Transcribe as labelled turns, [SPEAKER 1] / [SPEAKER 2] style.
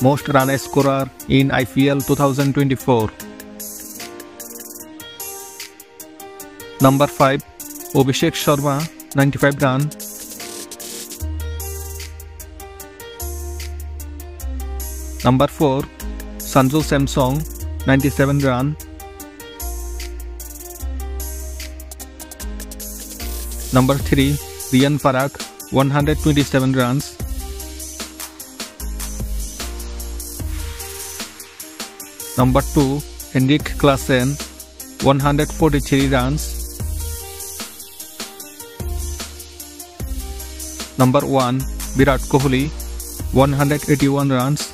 [SPEAKER 1] most run scorer in IPL 2024. Number 5 Abhishek Sharma 95 run. Number 4 Sanju Samson 97 run. Number 3 Riyan Parag 127 runs. Number 2 Heinrich Klaasen 143 runs. Number 1 Virat Kohli 181 runs.